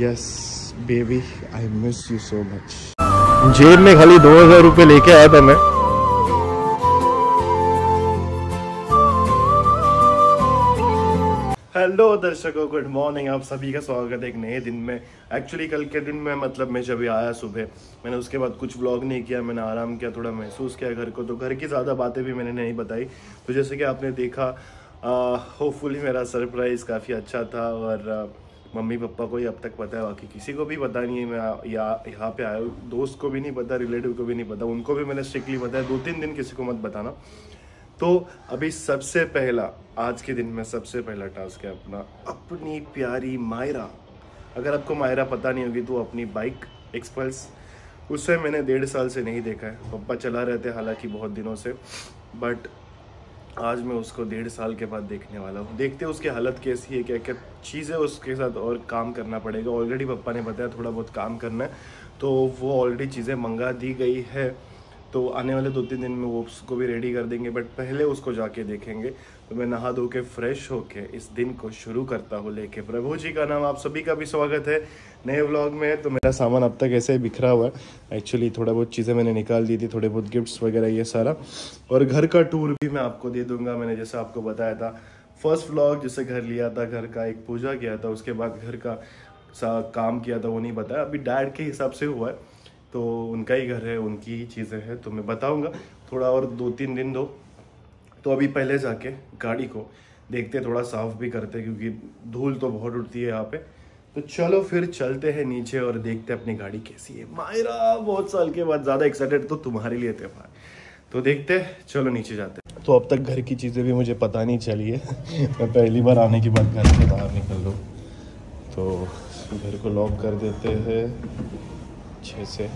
Yes baby I miss you so much जेब में खाली दो हज़ार रुपये लेके आया था मैं। हेलो दर्शकों गुड मॉर्निंग आप सभी का स्वागत है एक नए दिन में। एक्चुअली कल के दिन में मतलब मैं जब आया सुबह मैंने उसके बाद कुछ व्लॉग नहीं किया मैंने आराम किया थोड़ा महसूस किया घर को तो घर की ज़्यादा बातें भी मैंने नहीं बताई। तो जैसे कि आपने देखा होपफुली मेरा सरप्राइज़ काफ़ी अच्छा था और आ, मम्मी पापा को ही अब तक पता है, बाकी किसी को भी पता नहीं है, मैं या यहाँ पे आया हूँ। दोस्त को भी नहीं पता रिलेटिव को भी नहीं पता, उनको भी मैंने स्ट्रिक्टली बताया दो तीन दिन किसी को मत बताना। तो अभी सबसे पहला, आज के दिन में सबसे पहला टास्क है अपना, अपनी प्यारी मायरा। अगर आपको मायरा पता नहीं होगी तो अपनी बाइक एक्सपल्स उससे मैंने डेढ़ साल से नहीं देखा है। पप्पा चला रहे थे हालाँकि बहुत दिनों से बट आज मैं उसको डेढ़ साल के बाद देखने वाला हूँ। देखते उसकी हालत कैसी है क्या क्या चीज़ें उसके साथ और काम करना पड़ेगा। ऑलरेडी पप्पा ने बताया थोड़ा बहुत काम करना है तो वो ऑलरेडी चीज़ें मंगा दी गई है। तो आने वाले दो तीन दिन में वो उसको भी रेडी कर देंगे बट पहले उसको जाके देखेंगे। तो मैं नहा धो के फ्रेश होके इस दिन को शुरू करता हूँ लेके। प्रभु जी का नाम आप सभी का भी स्वागत है नए व्लॉग में। तो मेरा सामान अब तक ऐसे ही बिखरा हुआ है। एक्चुअली थोड़ा बहुत चीज़ें मैंने निकाल दी थी, थोड़े बहुत गिफ्ट्स वगैरह, ये सारा। और घर का टूर भी मैं आपको दे दूँगा, मैंने जैसे आपको बताया था। फ़र्स्ट व्लॉग जैसे घर लिया था, घर का एक पूजा किया था, उसके बाद घर का सा काम किया था, वो नहीं बताया। अभी डैड के हिसाब से हुआ है। तो उनका ही घर है, उनकी ही चीज़ें हैं तो मैं बताऊँगा। थोड़ा और दो तीन दिन दो। तो अभी पहले जाके गाड़ी को देखते थोड़ा साफ़ भी करते क्योंकि धूल तो बहुत उठती है यहाँ पे। तो चलो फिर चलते हैं नीचे और देखते हैं अपनी गाड़ी कैसी है। मायरा, बहुत साल के बाद, ज़्यादा एक्साइटेड तो तुम्हारे लिए थे भाई। तो देखते चलो नीचे जाते तो अब तक घर की चीज़ें भी मुझे पता नहीं चली है। मैं पहली बार आने के बाद घर से बाहर निकल लूँ तो घर को लॉक कर देते हैं। अच्छे से।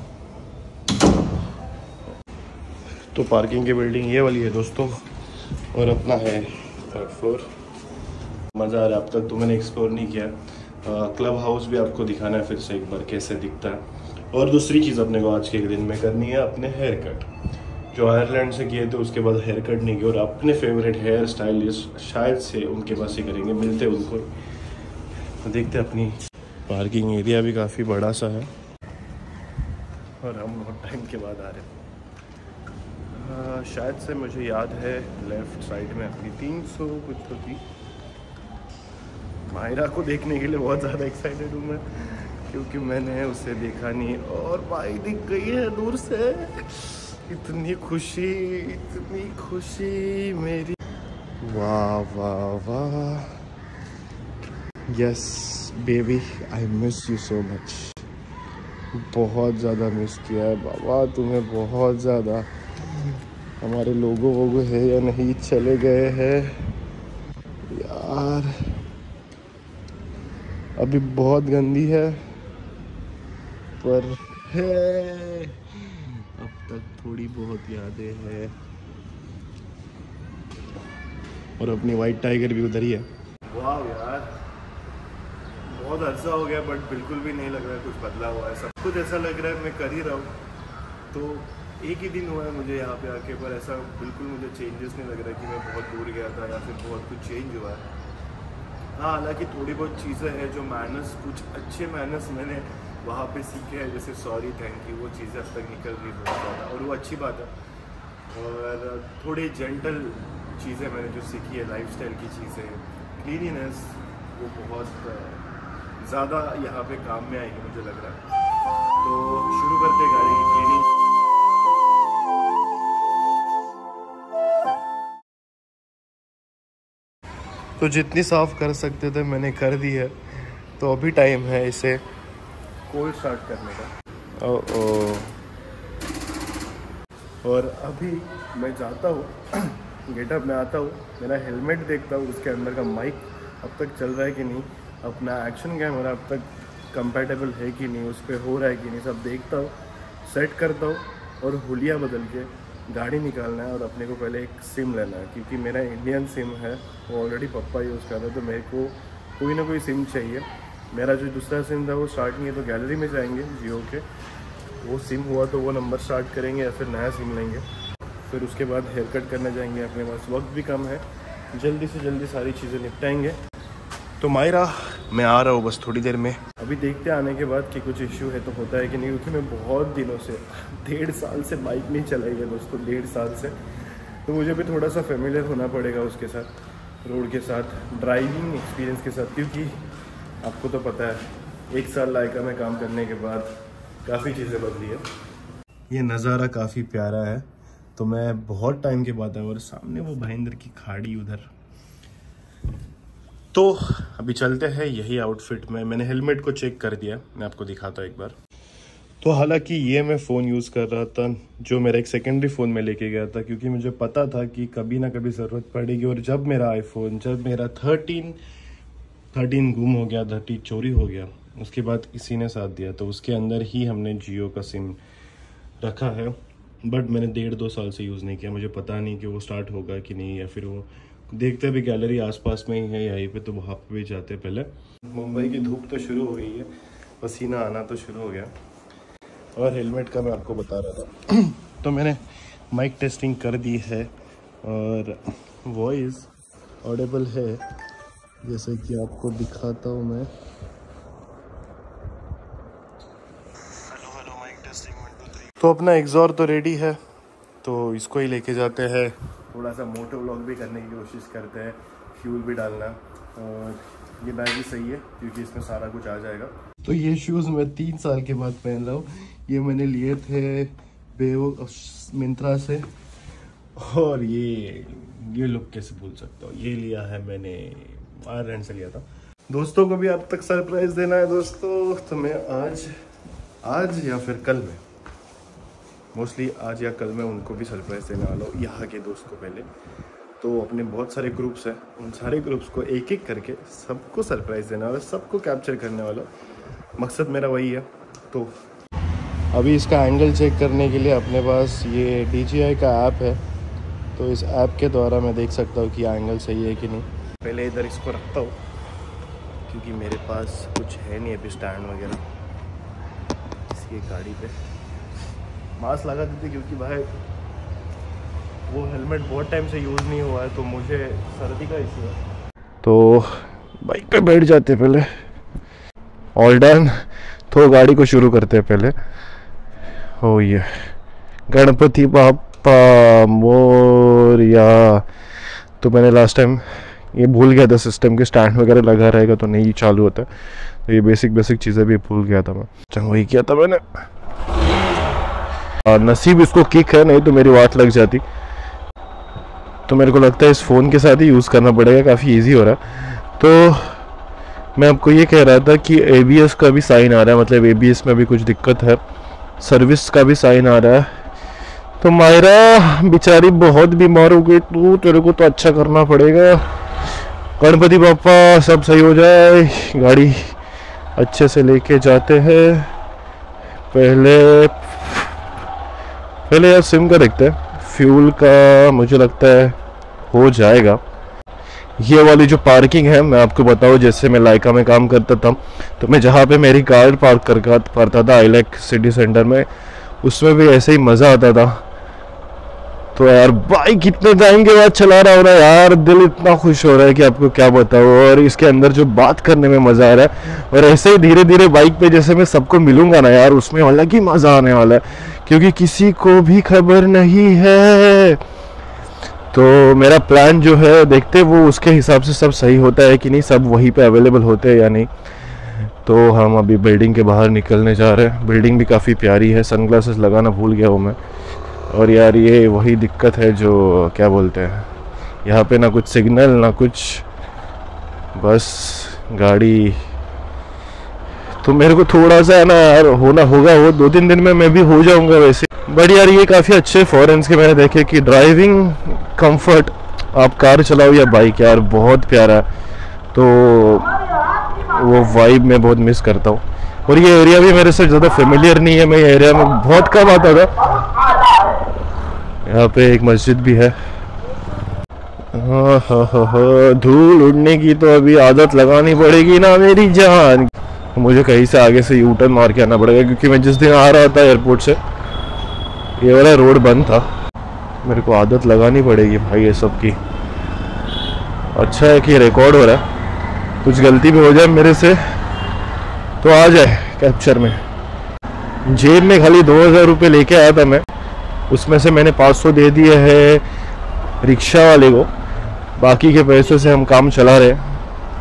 तो पार्किंग की बिल्डिंग ये वाली है दोस्तों और अपना है थर्ड फ्लोर मज़ा आ रहा है अब तक तो मैंने एक्सप्लोर नहीं किया। आ, क्लब हाउस भी आपको दिखाना है फिर से एक बार कैसे दिखता है। और दूसरी चीज़ अपने को आज के दिन में करनी है अपने हेयर कट जो आयरलैंड से किए थे उसके बाद हेयर कट नहीं किया और अपने फेवरेट हेयर स्टाइलिस्ट शायद से उनके पास ही करेंगे मिलते उनको। तो देखते अपनी पार्किंग एरिया भी काफ़ी बड़ा सा है। और हम बहुत टाइम के बाद आ रहे हैं। शायद से मुझे याद है लेफ़्ट साइड में अपनी तीन सौ कुछ तो थी। मायरा को देखने के लिए बहुत ज़्यादा एक्साइटेड हूँ मैं, क्योंकि मैंने उसे देखा नहीं। और भाई दिख गई है दूर से। इतनी खुशी इतनी खुशी मेरी। वाह वाह वाह। Yes baby I miss you so much बहुत ज़्यादा मिस किया है। बाबा, तुम्हें बहुत ज़्यादा। हमारे लोगों वोगो है या नहीं, चले गए हैं। यार, अभी बहुत गंदी है, पर है। अब तक थोड़ी बहुत यादें हैं। और अपनी वाइट टाइगर भी उधर ही है। वाह यार। बहुत अर्सा हो गया बट बिल्कुल भी नहीं लग रहा है कुछ बदला हुआ है। सब कुछ ऐसा लग रहा है, मैं कर ही रहा हूँ। तो एक ही दिन हुआ है मुझे यहाँ पे आके, पर ऐसा बिल्कुल मुझे चेंजेस नहीं लग रहा कि मैं बहुत दूर गया था या फिर बहुत कुछ चेंज हुआ है। हाँ हालाँकि थोड़ी बहुत चीज़ें हैं जो मैनर्स कुछ अच्छे मैनर्स मैंने वहाँ पे सीखे हैं, जैसे सॉरी थैंक यू वो चीज़ें अब तक निकल रही बहुत ज़्यादा, और वो अच्छी बात है। और थोड़ी जेंटल चीज़ें मैंने जो सीखी है लाइफ की चीज़ें क्लीनिनेस वो बहुत ज़्यादा यहाँ पे काम में आएगी मुझे लग रहा है। तो शुरू करते गाड़ी की क्लीनिंग तो जितनी साफ़ कर सकते थे मैंने कर दी है। तो अभी टाइम है इसे। कोल्ड स्टार्ट करने का। ओ, ओ और अभी मैं जाता हूँ गेटअप में आता हूँ। मेरा हेलमेट देखता हूँ उसके अंदर का माइक अब तक चल रहा है कि नहीं। अपना एक्शन कैमरा अब तक कंपेटेबल है कि नहीं, उस पर हो रहा है कि नहीं, सब देखता हूँ सेट करता हूँ और हुलिया बदल के गाड़ी निकालना है और अपने को पहले एक सिम लेना है क्योंकि मेरा इंडियन सिम है, वो ऑलरेडी पप्पा यूज़ कर रहे तो मेरे को कोई ना कोई सिम चाहिए। मेरा जो दूसरा सिम था, वो स्टार्ट नहीं है तो गैलरी में जाएँगे, जियो के। वो सिम हुआ तो वो नंबर स्टार्ट करेंगे या फिर नया सिम लेंगे। फिर उसके बाद हेयर कट करने जाएँगे, अपने पास वक्त भी कम है। जल्दी से जल्दी सारी चीज़ें निपटाएँगे। तो मायरा मैं आ रहा हूँ बस थोड़ी देर में। अभी देखते आने के बाद कि कुछ इश्यू है तो होता है कि नहीं, क्योंकि मैं बहुत दिनों से, डेढ़ साल से बाइक नहीं चलाई है दोस्तों, डेढ़ साल से। तो मुझे भी थोड़ा सा फेमिलियर होना पड़ेगा उसके साथ रोड के साथ ड्राइविंग एक्सपीरियंस के साथ, क्योंकि आपको तो पता है, एक साल लायका में काम करने के बाद काफ़ी चीज़ें बदली है। ये नज़ारा काफ़ी प्यारा है तो मैं बहुत टाइम के बाद आया और सामने वो महेंद्र की खाड़ी उधर। तो अभी चलते हैं यही आउटफिट में। मैंने हेलमेट को चेक कर दिया। मैं आपको दिखाता एक बार। तो हालाँकि ये मैं फ़ोन यूज़ कर रहा था, जो मेरा एक सेकेंडरी फ़ोन में लेके गया था, क्योंकि मुझे पता था कि कभी ना कभी ज़रूरत पड़ेगी। और जब मेरा आईफोन जब मेरा थर्टीन थर्टीन गुम हो गया थर्टीन चोरी हो गया, उसके बाद किसी ने साथ दिया तो उसके अंदर ही हमने जियो का सिम रखा है। बट मैंने डेढ़ दो साल से यूज़ नहीं किया। मुझे पता नहीं कि वो स्टार्ट होगा कि नहीं, या फिर वो देखते भी गैलरी आसपास में ही है यहीं पे तो वहाँ पे भी जाते पहले। मुंबई की धूप तो शुरू हो गई है पसीना आना तो शुरू हो गया। और हेलमेट का मैं आपको बता रहा था। तो मैंने माइक टेस्टिंग कर दी है और वॉइस ऑडेबल है जैसे कि आपको दिखाता हूँ मैं। तो अपना एग्जॉर तो रेडी है तो इसको ही लेके जाते हैं। थोड़ा सा मोटो व्लॉग भी करने की कोशिश करते हैं फ्यूल भी डालना। और ये बैग भी सही है, क्योंकि इसमें सारा कुछ आ जाएगा। तो ये शूज़ मैं तीन साल के बाद पहन रहा हूँ। ये मैंने लिए थे बेवो, मिंत्रा से। और ये ये लुक कैसे भूल सकता हूँ? ये लिया है मैंने आयरलैंड से लिया था। दोस्तों को भी अब तक सरप्राइज़ देना है दोस्तों। तो मैं आज आज या फिर कल में मोस्टली आज या कल मैं उनको भी सरप्राइज़ देने वाला हूँ, यहाँ के दोस्त को पहले। तो अपने बहुत सारे ग्रुप्स हैं, उन सारे ग्रुप्स को एक एक करके सबको सरप्राइज़ देने वाला, सबको कैप्चर करने वाला मकसद मेरा वही है तो। अभी इसका एंगल चेक करने के लिए अपने पास ये डी का ऐप है तो इस ऐप के द्वारा मैं देख सकता हूँ कि एंगल सही है कि नहीं। पहले इधर इसको रखता हूँ, क्योंकि मेरे पास कुछ है नहीं अभी स्टैंड वगैरह। इसकी गाड़ी पे। मास्क लगा देते क्योंकि भाई, वो हेलमेट बहुत टाइम से यूज़ नहीं हुआ है तो मुझे सर्दी का इशू है। तो बाइक पे बैठ जाते पहले। ऑल डन तो गाड़ी को शुरू करते हैं पहले। हो ये गणपति बापा मोरिया। तो मैंने लास्ट टाइम ये भूल गया था सिस्टम के स्टैंड वगैरह लगा रहेगा तो नहीं चालू होता। तो ये बेसिक बेसिक चीज़ें भी भूल गया था मैं। चलो वही किया था मैंने। नसीब इसको किक है, नहीं तो मेरी वाट लग जाती। तो मेरे को लगता है इस फ़ोन के साथ ही यूज़ करना पड़ेगा, काफ़ी इजी हो रहा है। तो मैं आपको ये कह रहा था कि एबीएस का भी साइन आ रहा है मतलब एबीएस में भी कुछ दिक्कत है। सर्विस का भी साइन आ रहा है। तो मायरा, बेचारी बहुत बीमार हो गई, तू तेरे को तो अच्छा करना पड़ेगा। गणपति पापा सब सही हो जाए। गाड़ी अच्छे से लेके जाते हैं। पहले पहले यार सिम का देखते हैं। फ्यूल का मुझे लगता है हो जाएगा। ये वाली जो पार्किंग है, मैं आपको बताऊँ, जैसे मैं लाइका में काम करता था तो मैं जहाँ पे मेरी कार पार्क कर करता था आई सिटी सेंटर में, उसमें भी ऐसे ही मज़ा आता था। तो यार बाइक कितने टाइम के बाद चला रहा हो रहा है यार, दिल इतना खुश हो रहा है कि आपको क्या बताऊँ, और इसके अंदर जो बात करने में मज़ा आ रहा है, और ऐसे ही धीरे धीरे बाइक पे जैसे मैं सबको मिलूँगा ना यार, उसमें अलग ही मज़ा आने वाला है। क्योंकि किसी को भी खबर नहीं है। तो मेरा प्लान जो है, देखते वो उसके हिसाब से सब सही होता है कि नहीं, सब वहीं पे अवेलेबल होते हैं या नहीं। तो हम अभी बिल्डिंग के बाहर निकलने जा रहे हैं। बिल्डिंग भी काफ़ी प्यारी है सनग्लासेस लगाना भूल गया हूँ मैं। और यार, ये वही दिक्कत है जो, क्या बोलते हैं, यहाँ पे ना कुछ सिग्नल ना कुछ, बस गाड़ी तो मेरे को थोड़ा सा ना यार, होना होगा वो, दो तीन दिन में मैं भी हो जाऊँगा वैसे। बट यार ये काफ़ी अच्छे फॉरेंस के मैंने देखे कि ड्राइविंग कंफर्ट आप कार चलाओ या बाइक यार, बहुत प्यारा तो वो वाइब मैं बहुत मिस करता हूँ। और ये एरिया भी मेरे से ज़्यादा फेमिलियर नहीं है, मैं ये एरिया में बहुत कम आता था। यहाँ पे एक मस्जिद भी है। धूल उड़ने की तो अभी आदत लगानी पड़ेगी ना मेरी जान मुझे कहीं से आगे से यू टर्न मार के आना पड़ेगा, क्योंकि मैं जिस दिन आ रहा था एयरपोर्ट से, ये वाला रोड बंद था। मेरे को आदत लगानी पड़ेगी भाई ये सब की। अच्छा है कि रिकॉर्ड हो रहा है। कुछ गलती भी हो जाए मेरे से तो आ जाए कैप्चर में। जेब में खाली दो हज़ार रुपये लेके आया था मैं। उसमें से मैंने पाँच सौ दे दिए हैं रिक्शा वाले को। बाकी के पैसों से हम काम चला रहे हैं।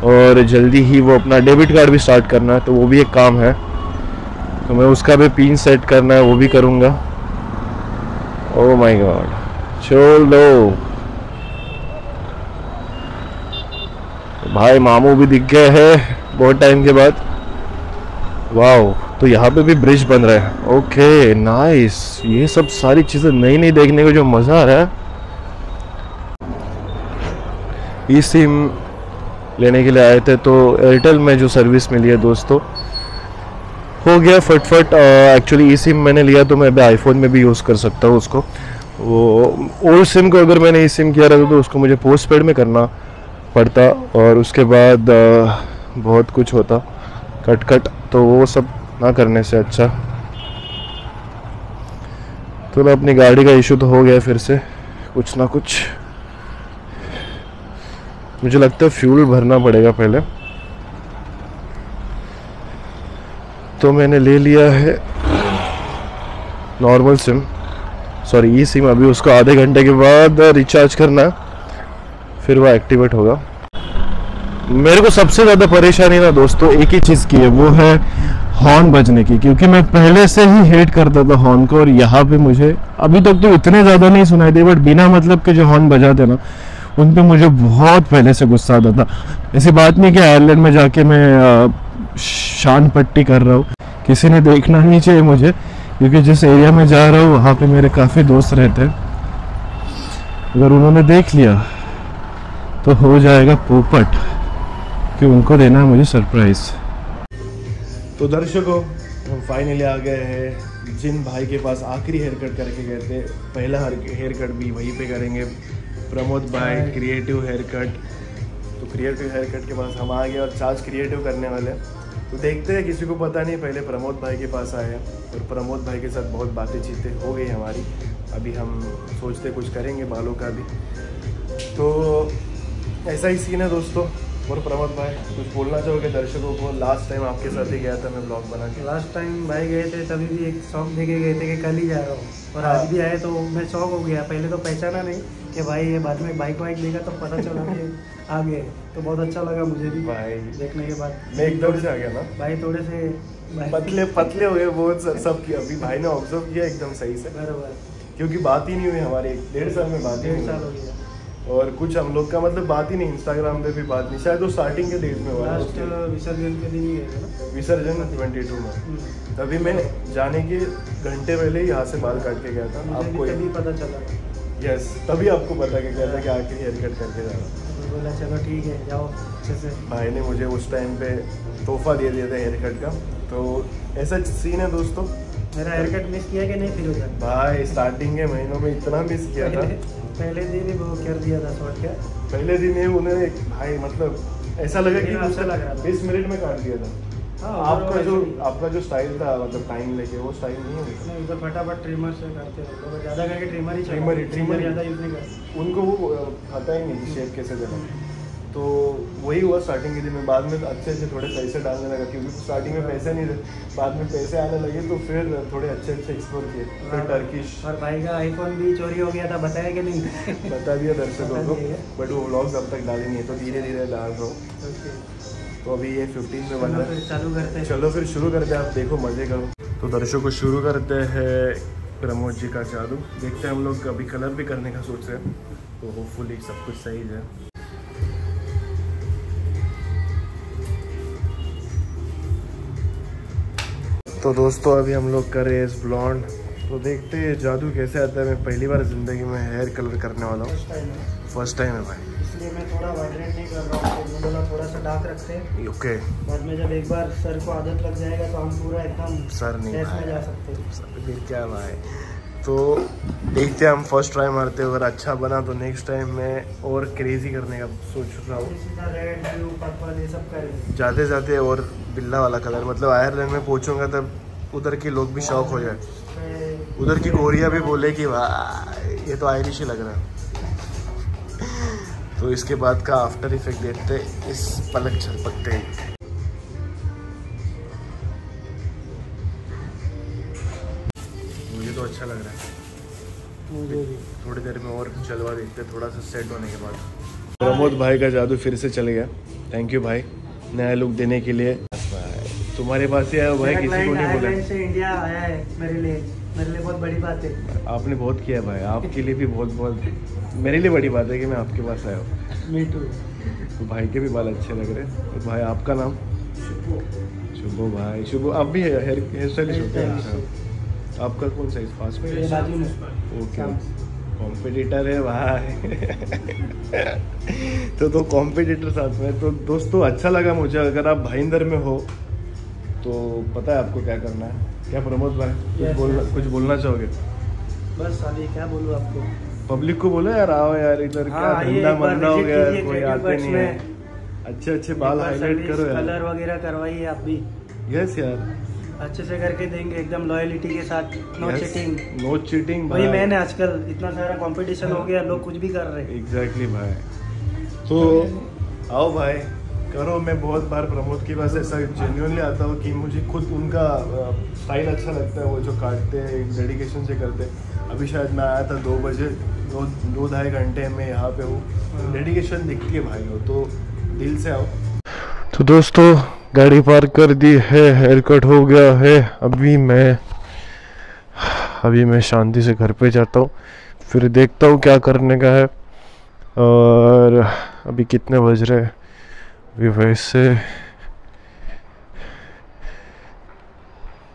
और जल्दी ही वो अपना डेबिट कार्ड भी स्टार्ट करना है तो वो भी एक काम है। तो मैं उसका भी पिन सेट करना है, वो भी करूँगा। ओ माय गॉड चलो भाई, मामू भी दिख गए हैं बहुत टाइम के बाद। वाओ तो यहाँ पे भी ब्रिज बन रहा है। ओके नाइस ये सब सारी चीज़ें नई नई देखने को जो मज़ा आ रहा है। सिम लेने के लिए आए थे तो एयरटेल में जो सर्विस मिली है दोस्तों हो गया फटफट एक्चुअली ई सिम मैंने लिया तो मैं अभी आईफोन में भी यूज़ कर सकता हूँ उसको। वो ओल्ड सिम को अगर मैंने ई सिम किया रहता तो उसको मुझे पोस्ट पेड में करना पड़ता और उसके बाद आ, बहुत कुछ होता कट कट तो वो सब ना करने से अच्छा। तो ना अपनी गाड़ी का इशू तो हो गया फिर से कुछ ना कुछ। मुझे लगता है फ्यूल भरना पड़ेगा पहले। तो मैंने ले लिया है normal SIM sorry e SIM अभी उसको आधे घंटे के बाद रिचार्ज करना फिर वो एक्टिवेट होगा। मेरे को सबसे ज़्यादा परेशानी ना दोस्तों, एक ही चीज़ की है, वो है हॉर्न बजने की, क्योंकि मैं पहले से ही हेट करता था हॉर्न को और यहाँ पे मुझे अभी तक तो इतने ज़्यादा नहीं सुनाई दे बट बिना मतलब के जो हॉर्न बजाते ना उन पे मुझे बहुत पहले से गुस्सा आता था। ऐसी बात नहीं कि आयरलैंड में जाके मैं शान पट्टी कर रहा हूँ। किसी ने देखना नहीं चाहिए मुझे, क्योंकि जिस एरिया में जा रहा हूँ, वहाँ पे मेरे काफ़ी दोस्त रहते हैं। अगर उन्होंने देख लिया तो हो जाएगा पोपट कि उनको देना है मुझे सरप्राइज़ तो दर्शकों, हम फाइनली आ गए हैं। जिन भाई के पास आखिरी हेयर कट करके गए थे, पहला हेयर कट भी वहीं पे करेंगे। प्रमोद भाई क्रिएटिव हेयर कट तो क्रिएटिव हेयर कट के पास हम आ गए और चार्ज क्रिएटिव करने वाले तो देखते हैं किसी को पता नहीं पहले प्रमोद भाई के पास आए और प्रमोद भाई के साथ बहुत बातें चीतें हो गई हमारी। अभी हम सोचते कुछ करेंगे बालों का भी। तो ऐसा ही सीन है दोस्तों। और प्रमोद भाई कुछ बोलना चाहोगे दर्शकों को? लास्ट टाइम आपके साथ ही गया था मैं ब्लॉग बना के। लास्ट टाइम भाई गए थे तभी भी एक शौक देखे गए थे कि कल ही जा रहा हूँ। और हाँ। आज भी आए तो मैं शौक हो गया। पहले तो पहचाना नहीं। कि भाई ये बाद में बाइक वाइक देगा तो पता चला कि आ गए। तो बहुत अच्छा लगा मुझे भी भाई। देखने के बाद। मैं एकदम से आ गया ना? भाई थोड़े से पतले पतले हो गए बहुत सब किया अभी भाई ने ऑब्ज़र्व किया एकदम सही से। बराबर। क्योंकि बात ही नहीं हुई हमारी। डेढ़ साल में बात डेढ़ साल हो गया। और कुछ हम लोग का मतलब बात ही नहीं इंस्टाग्राम पे भी बात नहीं। शायद वो स्टार्टिंग के डेज़ में हुआ। लास्ट विसर्जन के दिन ही विसर्जन ट्वेंटी टू में। हम्म। तभी मैं जाने के घंटे पहले ही यहाँ से बाल काट के गया था। आपको पता चला। यस तभी आपको पता कि क्या था कि आखिर हेयर कट करके जाना। तो बोला चलो ठीक है जाओ अच्छे से। भाई ने मुझे उस टाइम पे तोहफा दे दिया था हेयर कट का। तो ऐसा सीन है दोस्तों। मेरा हेयर कट मिस किया कि नहीं फिर उधर भाई स्टार्टिंग के महीनों में इतना मिस किया था। पहले दिन ही वो कर दिया था शॉर्ट क्या पहले दिन ही उन्होंने भाई मतलब ऐसा लगा कि अच्छा लग रहा बीस मिनट में काट दिया था। आपका जो आपका जो स्टाइल था मतलब टाइम लेके वो स्टाइल नहीं है नहीं उधर फटाफट ट्रिमर से करते हैं। लोग ज़्यादा करके ट्रिमर ही ट्रिमर ही ट्रिमर ज़्यादा यूज़ नहीं करते। उनको वो पता ही नहीं शेप कैसे देना तो वही हुआ स्टार्टिंग के दिन में बाद में अच्छे से थोड़े पैसे डालने लगा क्योंकि स्टार्टिंग में पैसे नहीं थे बाद में पैसे आने लगे तो फिर थोड़े अच्छे अच्छे एक्सप्लोर किए। फिर टर्किश और भाई का आईफोन भी चोरी हो गया था बताया कि नहीं? बता दिया दर्शकों को बट वो व्लॉग्स अब तक डाले नहीं है तो धीरे धीरे डाल रहा हूँ। तो अभी ये फिफ्टीन में बन रहा चालू करते हैं। चलो फिर शुरू करते हैं आप देखो मज़े करो। तो दर्शकों को शुरू करते हैं प्रमोद जी का चालू देखते हैं हम लोग अभी कलर भी करने का सोच रहे हैं। तो होपफुली सब कुछ सही है। तो दोस्तों अभी हम लोग कर रहे हैं इस ब्लॉन्ड तो देखते हैं जादू कैसे आता है। मैं पहली बार ज़िंदगी में हेयर कलर करने वाला हूँ। फ़र्स्ट टाइम है भाई। इसलिए मैं थोड़ा वाइब्रेट नहीं कर रहा हूँ बोला थोड़ा सा डार्क रखते हैं। ओके बाद में जब एक बार सर को आदत लग जाएगा तो हम पूरा एकदम सर नहीं में जा सकते हैं। फिर क्या भाई? तो देखते हैं हम फ़र्स्ट ट्राई मारते हैं अगर अच्छा बना तो नेक्स्ट टाइम मैं और क्रेजी करने का सोच रहा हूँ। जाते जाते और बिल्ला वाला कलर मतलब आयरलैंड में पहुँचूँगा तब उधर के लोग भी शौक हो जाए। उधर की गोरिया भी बोले कि वाह ये तो आयरिश ही लग रहा है। तो इसके बाद का आफ्टर इफ़ेक्ट देखते इस पलक झलपकते ही मुझे तो अच्छा लग रहा है। मुझे भी। थोड़ी देर में और चलवा देखते थोड़ा सा सेट होने के बाद। प्रमोद भाई का जादू फिर से चल गया। थैंक यू भाई नया लुक देने के लिए। तुम्हारे पास ही आया भाई किसी को नहीं बोला? से इंडिया आया है मेरे लिए। मेरे लिए बहुत बड़ी बात है। आपने बहुत किया भाई आपके लिए भी बहुत बहुत मेरे लिए बड़ी बात है कि मैं आपके पास आया हूँ। मी टू तो भाई के भी बाल अच्छे लग रहे हैं। तो भाई आपका नाम? शुभो। भाई शुभो। आप भी हेयर हेयर अच्छा। आपका कौन सा इस पास में। में ओके कॉम्पिटिटर है भाई। तो तो कॉम्पिटिटर साथ में तो दोस्तों अच्छा लगा मुझे। अगर आप भाईंदर में हो तो पता है आपको क्या करना है? क्या प्रमोद भाई कुछ Yes, बोलना yes. कुछ बोलना चाहोगे? बस अभी क्या बोलूँ आपको? पब्लिक को बोलो यार आओ यार इधर क्या हाँ, धंधा मंदा हो गया कोई आते नहीं है. अच्छे अच्छे बाल हाईलाइट करो यार। कलर वगैरह करवाइए आप भी। यस यार। अच्छे से करके देंगे एकदम लॉयलिटी के साथ नो चीटिंग नो चीटिंग वही मैंने आजकल इतना सारा कंपटीशन हो गया लोग कुछ भी कर रहे हैं। एग्जैक्टली भाई तो आओ भाई करो, मैं बहुत बार प्रमोद के पास ऐसा जेन्यूनली आता हूँ कि मुझे खुद उनका स्टाइल अच्छा लगता है, वो जो काटते हैं डेडिकेशन से करते हैं। अभी शायद मैं आया था दो बजे, दो दो ढाई घंटे में यहाँ पे हूँ। डेडिकेशन दिखती है भाई तो दिल से आओ। तो दोस्तों, गाड़ी पार्क कर दी है हेयर कट हो गया है। अभी मैं अभी मैं शांति से घर पे जाता हूँ। फिर देखता हूँ क्या करने का है। और अभी कितने बज रहे हैं? अभी वैसे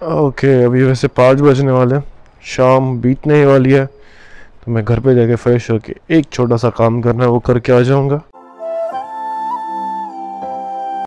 ओके, अभी वैसे पाँच बजने वाले शाम बीतने ही वाली है तो मैं घर पे जाके फ्रेश होके एक छोटा सा काम करना है, वो करके आ जाऊँगा।